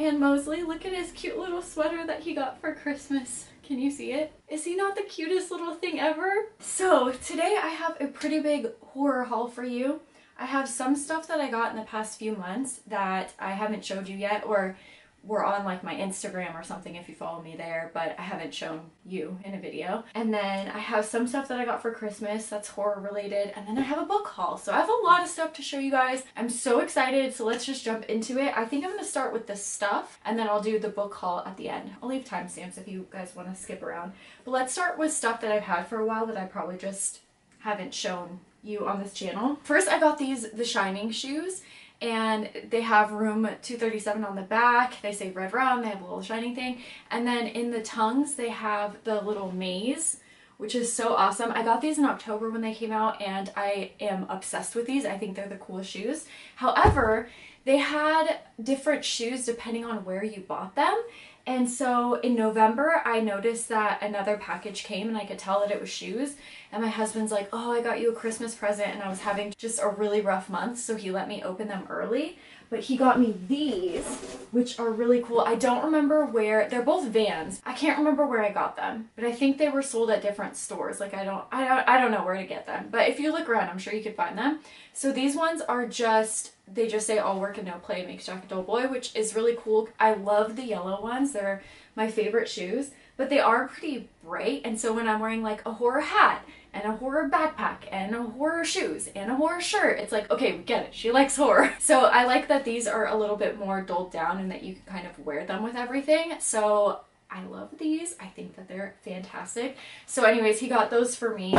And Mosley, look at his cute little sweater that he got for Christmas. Can you see it? Is he not the cutest little thing ever? So today I have a pretty big horror haul for you. I have some stuff that I got in the past few months that I haven't showed you yet or were on like my Instagram or something if you follow me there, but I haven't shown you in a video. And then I have some stuff that I got for Christmas that's horror related, and then I have a book haul. So I have a lot of stuff to show you guys. I'm so excited, so let's just jump into it. I think I'm gonna start with the stuff, and then I'll do the book haul at the end. I'll leave timestamps if you guys wanna skip around. But let's start with stuff that I've had for a while that I probably just haven't shown you on this channel. First, I got these The Shining shoes and they have room 237 on the back. They say red rum, they have a little shining thing. And then in the tongues, they have the little maze, which is so awesome. I got these in October when they came out and I am obsessed with these. I think they're the coolest shoes. However, they had different shoes depending on where you bought them. And so in November, I noticed that another package came and I could tell that it was shoes. And my husband's like, oh, I got you a Christmas present. And I was having just a really rough month. So he let me open them early. But he got me these, which are really cool. I don't remember where, they're both Vans. I can't remember where I got them, but I think they were sold at different stores. Like I don't, I don't, I don't know where to get them. But if you look around, I'm sure you could find them. So these ones are just they just say all work and no play makes Jack a dull boy, which is really cool. I love the yellow ones. They're my favorite shoes, but they are pretty bright. And so when I'm wearing like a horror hat and a horror backpack and a horror shoes and a horror shirt, it's like, okay, we get it. She likes horror. So I like that these are a little bit more dulled down and that you can kind of wear them with everything. So I love these. I think that they're fantastic. So anyways, he got those for me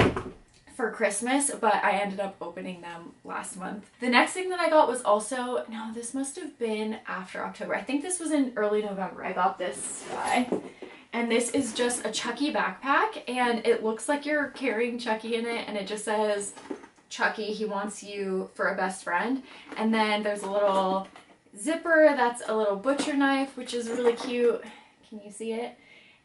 for Christmas, but I ended up opening them last month. The next thing that I got was also, no, this must have been after October. I think this was in early November. I got this guy. And this is just a Chucky backpack and it looks like you're carrying Chucky in it and it just says, Chucky, he wants you for a best friend. And then there's a little zipper that's a little butcher knife, which is really cute. Can you see it?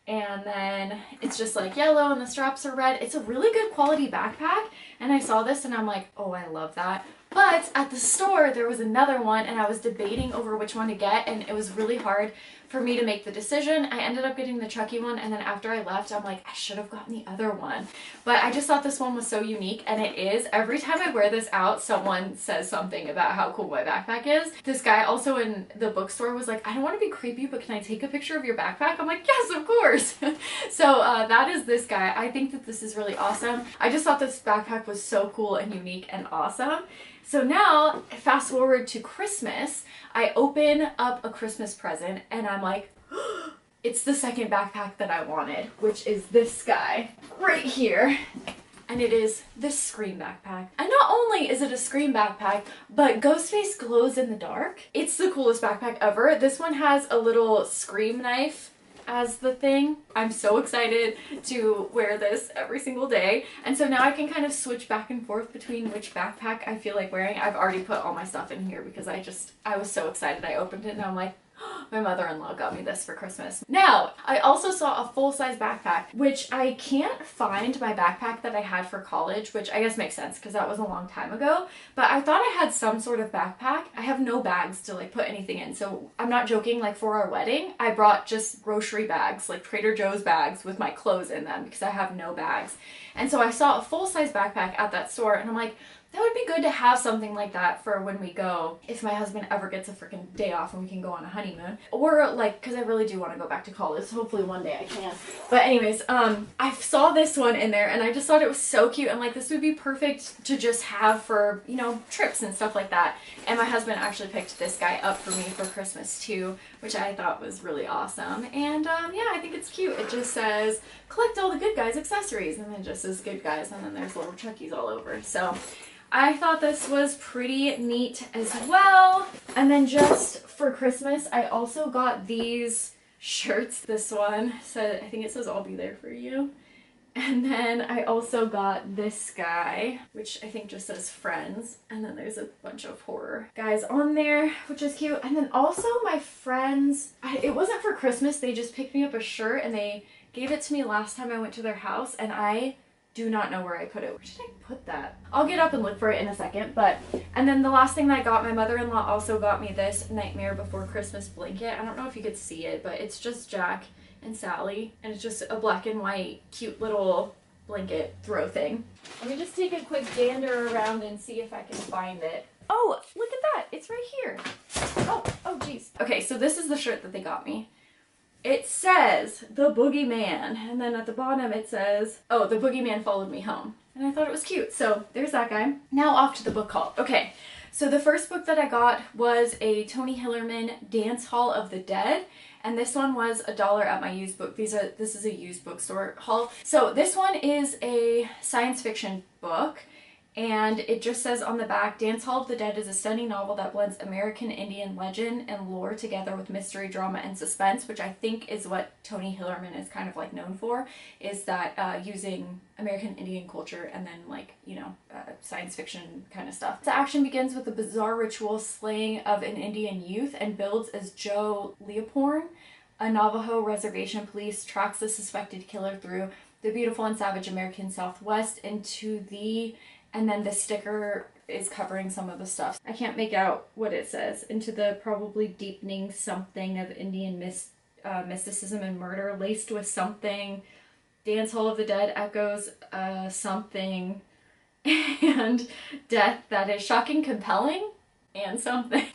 and then it's just like yellow and the straps are red. It's a really good quality backpack and I saw this and I'm like, oh, I love that. But at the store, there was another one and I was debating over which one to get and it was really hard for me to make the decision. I ended up getting the Chucky one and then after I left, I'm like, I should have gotten the other one. But I just thought this one was so unique and it is. Every time I wear this out, someone says something about how cool my backpack is. This guy also in the bookstore was like, I don't want to be creepy, but can I take a picture of your backpack? I'm like, yes, of course. so uh, that is this guy. I think that this is really awesome. I just thought this backpack was so cool and unique and awesome. So now, fast forward to Christmas, I open up a Christmas present and I'm like, it's the second backpack that I wanted, which is this guy right here. And it is this Scream backpack. And not only is it a Scream backpack, but Ghostface glows in the dark. It's the coolest backpack ever. This one has a little Scream knife as the thing. I'm so excited to wear this every single day. And so now I can kind of switch back and forth between which backpack I feel like wearing. I've already put all my stuff in here because I just, I was so excited. I opened it and I'm like, my mother-in-law got me this for Christmas. Now, I also saw a full-size backpack, which I can't find my backpack that I had for college, which I guess makes sense because that was a long time ago, but I thought I had some sort of backpack. I have no bags to like put anything in, so I'm not joking, like for our wedding, I brought just grocery bags, like Trader Joe's bags with my clothes in them because I have no bags. And so I saw a full-size backpack at that store and I'm like, that would be good to have something like that for when we go if my husband ever gets a freaking day off and we can go on a honeymoon. Or like because i really do want to go back to college hopefully one day i can. But anyways um i saw this one in there and i just thought it was so cute and like this would be perfect to just have for you know trips and stuff like that. And my husband actually picked this guy up for me for christmas too which i thought was really awesome and um yeah i think it's cute it just says collect all the good guys accessories and then just says good guys and then there's little chuckies all over so I thought this was pretty neat as well. And then just for Christmas, I also got these shirts. This one said, I think it says I'll be there for you. And then I also got this guy, which I think just says friends. And then there's a bunch of horror guys on there, which is cute. And then also my friends, I, it wasn't for Christmas. They just picked me up a shirt and they gave it to me last time I went to their house. And I do not know where I put it. Where did I put that? I'll get up and look for it in a second, but, and then the last thing that I got, my mother-in-law also got me this Nightmare Before Christmas blanket. I don't know if you could see it, but it's just Jack and Sally, and it's just a black and white cute little blanket throw thing. Let me just take a quick gander around and see if I can find it. Oh, look at that. It's right here. Oh, oh geez. Okay, so this is the shirt that they got me. It says the boogeyman, and then at the bottom it says, oh, the boogeyman followed me home. And I thought it was cute. So there's that guy. Now off to the book haul. Okay, so the first book that I got was a Tony Hillerman Dance Hall of the Dead and this one was a dollar at my used book. These are this is a used bookstore haul. So this one is a science fiction book and it just says on the back Dance Hall of the Dead is a stunning novel that blends American Indian legend and lore together with mystery, drama, and suspense, which I think is what Tony Hillerman is kind of like known for, is that uh, using American Indian culture and then like, you know, uh, science fiction kind of stuff. The action begins with the bizarre ritual slaying of an Indian youth and builds as Joe Leaphorn, a Navajo reservation police, tracks the suspected killer through the beautiful and savage American Southwest into the and then the sticker is covering some of the stuff. I can't make out what it says. Into the probably deepening something of Indian uh, mysticism and murder, laced with something. Dance Hall of the Dead echoes uh, something, and death that is shocking, compelling, and something.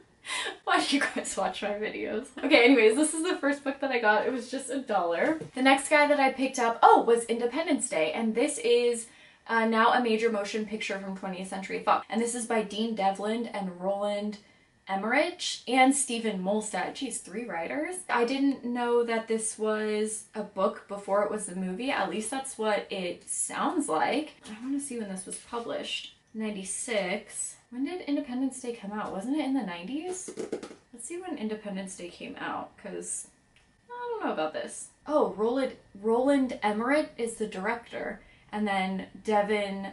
Why do you guys watch my videos? Okay, anyways, this is the first book that I got. It was just a dollar. The next guy that I picked up, oh, was Independence Day, and this is uh, now a major motion picture from 20th Century Fox. And this is by Dean Devlin and Roland Emmerich and Stephen Molstad. Geez, three writers. I didn't know that this was a book before it was a movie. At least that's what it sounds like. I want to see when this was published. 96. When did Independence Day come out? Wasn't it in the 90s? Let's see when Independence Day came out, because I don't know about this. Oh, Roland, Roland Emmerich is the director and then Devin,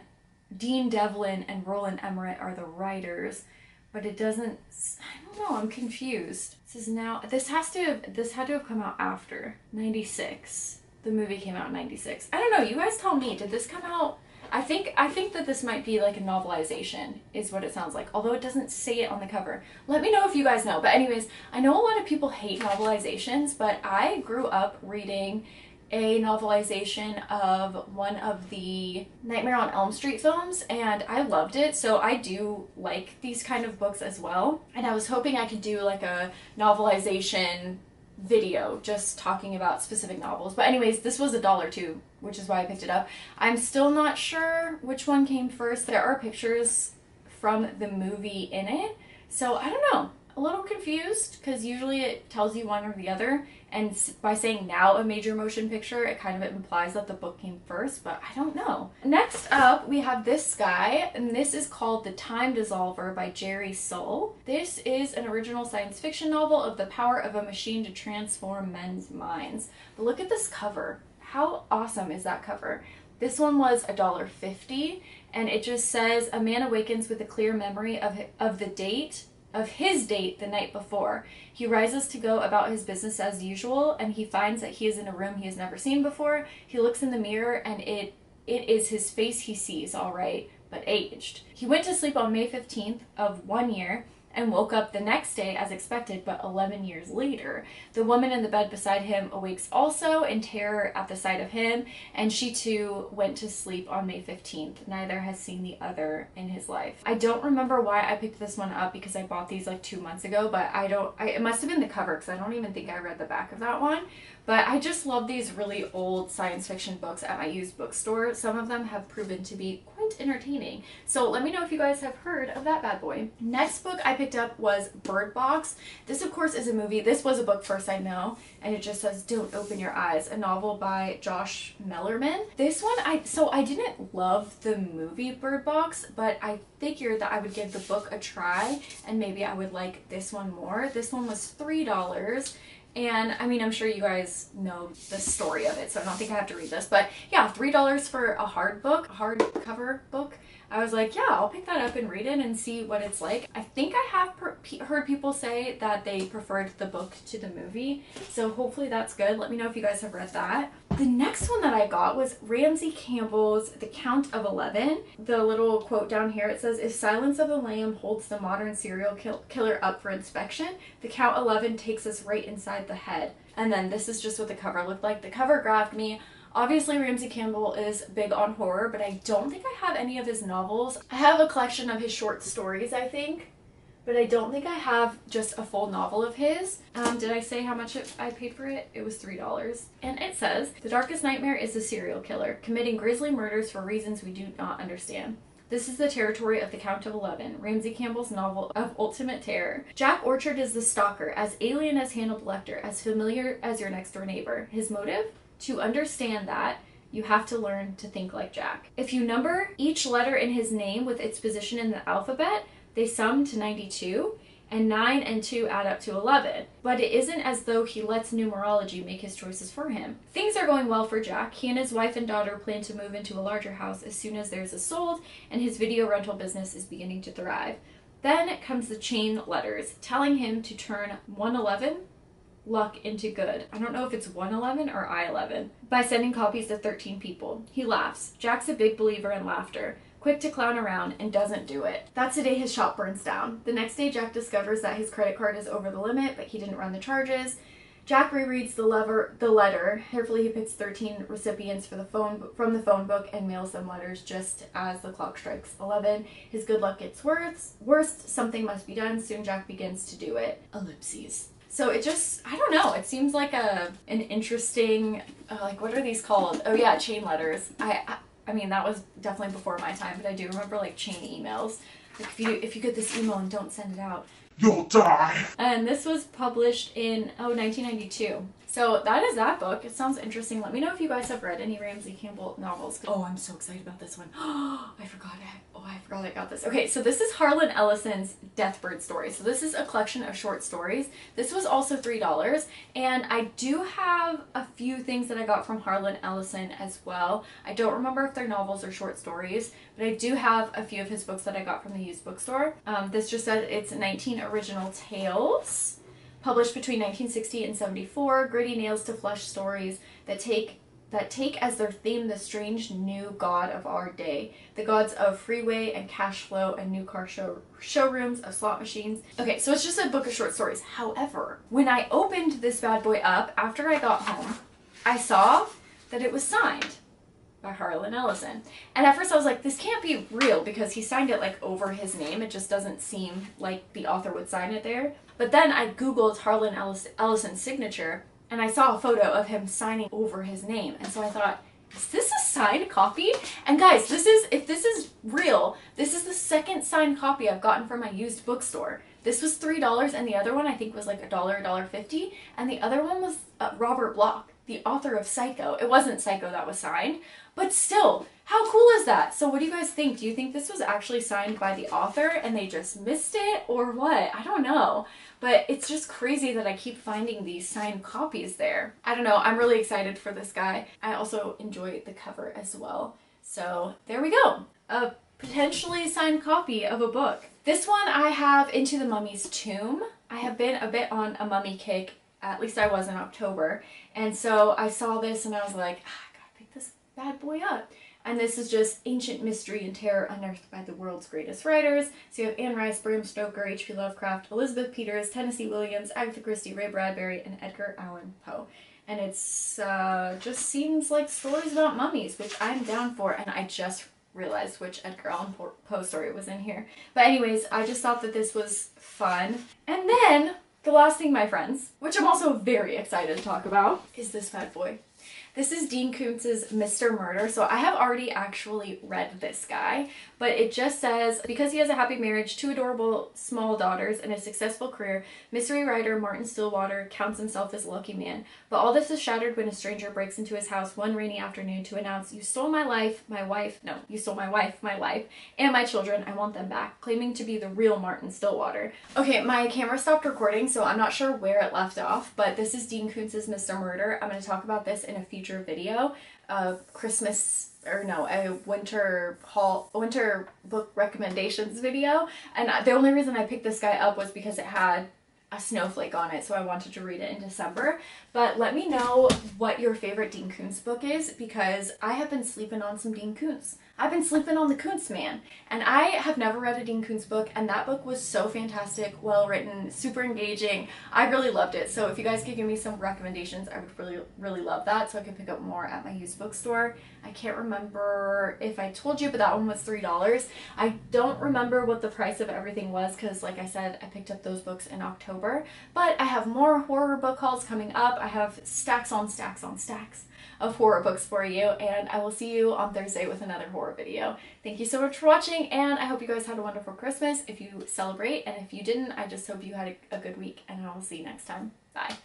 Dean Devlin, and Roland Emmerich are the writers. But it doesn't. I don't know. I'm confused. This is now. This has to. Have, this had to have come out after '96. The movie came out in '96. I don't know. You guys tell me. Did this come out? I think I think that this might be like a novelization is what it sounds like although it doesn't say it on the cover. Let me know if you guys know. But anyways, I know a lot of people hate novelizations, but I grew up reading a novelization of one of the Nightmare on Elm Street films and I loved it so I do like these kind of books as well. And I was hoping I could do like a novelization video just talking about specific novels. But anyways this was a dollar too which is why I picked it up. I'm still not sure which one came first. There are pictures from the movie in it so I don't know a little confused because usually it tells you one or the other and by saying now a major motion picture it kind of implies that the book came first but I don't know. Next up we have this guy and this is called The Time Dissolver by Jerry Sohl. This is an original science fiction novel of the power of a machine to transform men's minds. But look at this cover. How awesome is that cover? This one was $1.50 and it just says a man awakens with a clear memory of, of the date of his date the night before. He rises to go about his business as usual and he finds that he is in a room he has never seen before. He looks in the mirror and it it is his face he sees, all right, but aged. He went to sleep on May 15th of one year and woke up the next day as expected, but 11 years later. The woman in the bed beside him awakes also in terror at the sight of him, and she too went to sleep on May 15th. Neither has seen the other in his life. I don't remember why I picked this one up because I bought these like two months ago, but I don't, I, it must have been the cover because I don't even think I read the back of that one. But I just love these really old science fiction books at my used bookstore. Some of them have proven to be quite entertaining. So let me know if you guys have heard of that bad boy. Next book I picked up was Bird Box. This of course is a movie. This was a book first, I know. And it just says Don't Open Your Eyes, a novel by Josh Malerman. This one, I so I didn't love the movie Bird Box, but I figured that I would give the book a try and maybe I would like this one more. This one was $3 and I mean, I'm sure you guys know the story of it, so I don't think I have to read this. But yeah, $3 for a hard book, a hardcover book. I was like, yeah, I'll pick that up and read it and see what it's like. I think I have heard people say that they preferred the book to the movie, so hopefully that's good. Let me know if you guys have read that. The next I got was Ramsey Campbell's The Count of Eleven. The little quote down here it says, If Silence of the Lamb holds the modern serial kill- killer up for inspection, The Count 11 takes us right inside the head. And then this is just what the cover looked like. The cover grabbed me. Obviously, Ramsey Campbell is big on horror, but I don't think I have any of his novels. I have a collection of his short stories, I think but I don't think I have just a full novel of his. Um, did I say how much it, I paid for it? It was $3. And it says, The darkest nightmare is a serial killer, committing grisly murders for reasons we do not understand. This is the territory of the Count of Eleven, Ramsey Campbell's novel of ultimate terror. Jack Orchard is the stalker, as alien as Hannibal Lecter, as familiar as your next door neighbor. His motive? To understand that, you have to learn to think like Jack. If you number each letter in his name with its position in the alphabet, they sum to 92, and 9 and 2 add up to 11. But it isn't as though he lets numerology make his choices for him. Things are going well for Jack. He and his wife and daughter plan to move into a larger house as soon as theirs is sold, and his video rental business is beginning to thrive. Then comes the chain letters telling him to turn 111 luck into good. I don't know if it's 111 or I11 by sending copies to 13 people. He laughs. Jack's a big believer in laughter quick to clown around, and doesn't do it. That's the day his shop burns down. The next day, Jack discovers that his credit card is over the limit, but he didn't run the charges. Jack rereads the lever, the letter. Carefully, he picks 13 recipients for the phone from the phone book and mails them letters just as the clock strikes 11. His good luck gets worse. Worst, something must be done. Soon, Jack begins to do it. Ellipses. So it just, I don't know. It seems like a an interesting, uh, like what are these called? Oh yeah, chain letters. I, I I mean, that was definitely before my time, but I do remember like chain emails. Like if you if you get this email and don't send it out, you'll die. And this was published in oh 1992. So that is that book. It sounds interesting. Let me know if you guys have read any Ramsey Campbell novels. Oh, I'm so excited about this one. Oh, I forgot it. Oh, I forgot I got this. Okay, so this is Harlan Ellison's Deathbird story. So this is a collection of short stories. This was also $3, and I do have a few things that I got from Harlan Ellison as well. I don't remember if they're novels or short stories, but I do have a few of his books that I got from the used bookstore. Um, this just said it's 19 original tales published between 1960 and 74, gritty nails to flesh stories that take that take as their theme the strange new god of our day, the gods of freeway and cash flow and new car show showrooms of slot machines. Okay, so it's just a book of short stories. However, when I opened this bad boy up after I got home, I saw that it was signed by Harlan Ellison. And at first I was like, this can't be real because he signed it like over his name. It just doesn't seem like the author would sign it there. But then I googled Harlan Ellison's signature and I saw a photo of him signing over his name. And so I thought, is this a signed copy? And guys, this is, if this is real, this is the second signed copy I've gotten from my used bookstore. This was $3 and the other one I think was like a dollar, a dollar fifty. And the other one was uh, Robert Bloch, the author of Psycho. It wasn't Psycho that was signed, but still, how cool is that? So what do you guys think? Do you think this was actually signed by the author and they just missed it or what? I don't know. But it's just crazy that I keep finding these signed copies there. I don't know. I'm really excited for this guy. I also enjoy the cover as well. So there we go. A potentially signed copy of a book. This one I have Into the Mummy's Tomb. I have been a bit on a mummy kick, at least I was in October. And so I saw this and I was like, bad boy up. And this is just ancient mystery and terror unearthed by the world's greatest writers. So you have Anne Rice, Bram Stoker, H.P. Lovecraft, Elizabeth Peters, Tennessee Williams, Agatha Christie, Ray Bradbury, and Edgar Allan Poe. And it's uh, just seems like stories about mummies, which I'm down for. And I just realized which Edgar Allan Poe story was in here. But anyways, I just thought that this was fun. And then the last thing, my friends, which I'm also very excited to talk about, is this bad boy. This is Dean Koontz's Mr. Murder. So I have already actually read this guy, but it just says, because he has a happy marriage, two adorable small daughters, and a successful career, mystery writer Martin Stillwater counts himself as a lucky man. But all this is shattered when a stranger breaks into his house one rainy afternoon to announce, you stole my life, my wife, no, you stole my wife, my life, and my children, I want them back, claiming to be the real Martin Stillwater. Okay, my camera stopped recording, so I'm not sure where it left off, but this is Dean Koontz's Mr. Murder. I'm going to talk about this in a future video, a Christmas or no, a winter haul, winter book recommendations video. And the only reason I picked this guy up was because it had a snowflake on it, so I wanted to read it in December. But let me know what your favorite Dean Koontz book is because I have been sleeping on some Dean Koontz. I've been sleeping on the Koontz man. And I have never read a Dean Koontz book, and that book was so fantastic, well written, super engaging. I really loved it. So if you guys could give me some recommendations, I would really, really love that so I could pick up more at my used bookstore. I can't remember if I told you, but that one was $3. I don't remember what the price of everything was because, like I said, I picked up those books in October. But I have more horror book hauls coming up. I have stacks on stacks on stacks of horror books for you and I will see you on Thursday with another horror video. Thank you so much for watching and I hope you guys had a wonderful Christmas if you celebrate and if you didn't I just hope you had a, a good week and I will see you next time. Bye.